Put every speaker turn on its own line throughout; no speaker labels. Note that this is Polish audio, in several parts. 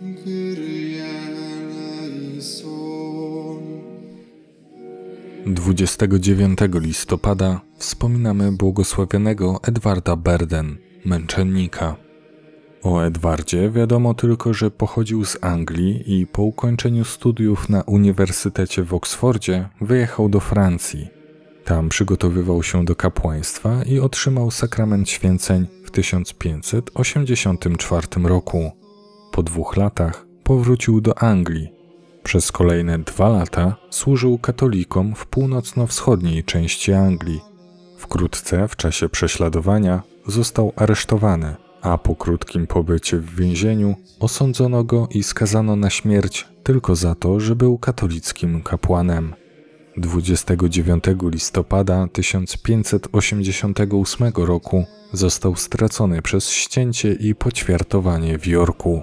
Kyrie eleison.
29 listopada wspominamy błogosławionego Edwarda Berden, męczennika. O Edwardzie wiadomo tylko, że pochodził z Anglii i po ukończeniu studiów na Uniwersytecie w Oksfordzie wyjechał do Francji. Tam przygotowywał się do kapłaństwa i otrzymał sakrament święceń w 1584 roku. Po dwóch latach powrócił do Anglii. Przez kolejne dwa lata służył katolikom w północno-wschodniej części Anglii. Wkrótce, w czasie prześladowania, został aresztowany, a po krótkim pobycie w więzieniu osądzono go i skazano na śmierć tylko za to, że był katolickim kapłanem. 29 listopada 1588 roku został stracony przez ścięcie i poćwiartowanie w Jorku.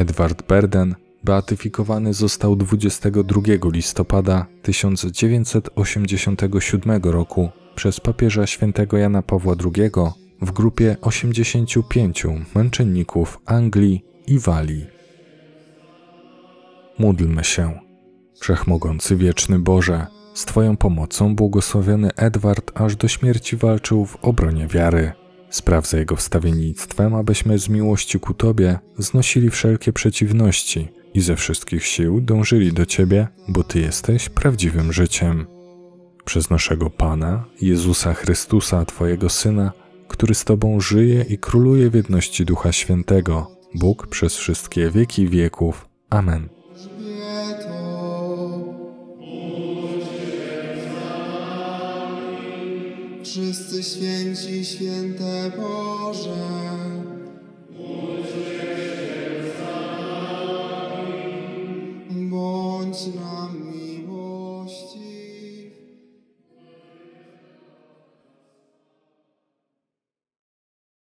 Edward Berden beatyfikowany został 22 listopada 1987 roku przez papieża świętego Jana Pawła II w grupie 85 męczenników Anglii i Walii. Módlmy się. Wszechmogący wieczny Boże, z Twoją pomocą błogosławiony Edward aż do śmierci walczył w obronie wiary. Spraw za jego wstawiennictwem, abyśmy z miłości ku Tobie znosili wszelkie przeciwności i ze wszystkich sił dążyli do Ciebie, bo Ty jesteś prawdziwym życiem. Przez naszego Pana, Jezusa Chrystusa, Twojego Syna, który z Tobą żyje i króluje w jedności Ducha Świętego, Bóg przez wszystkie wieki wieków. Amen.
Wszyscy święci, święte Boże. Bądź na